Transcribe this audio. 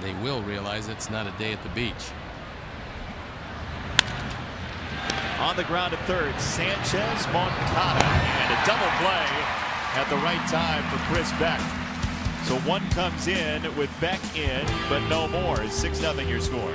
they will realize it's not a day at the beach. On the ground at third, Sanchez, Moncada, and a double play at the right time for Chris Beck. So one comes in with Beck in, but no more. 6 0 your score.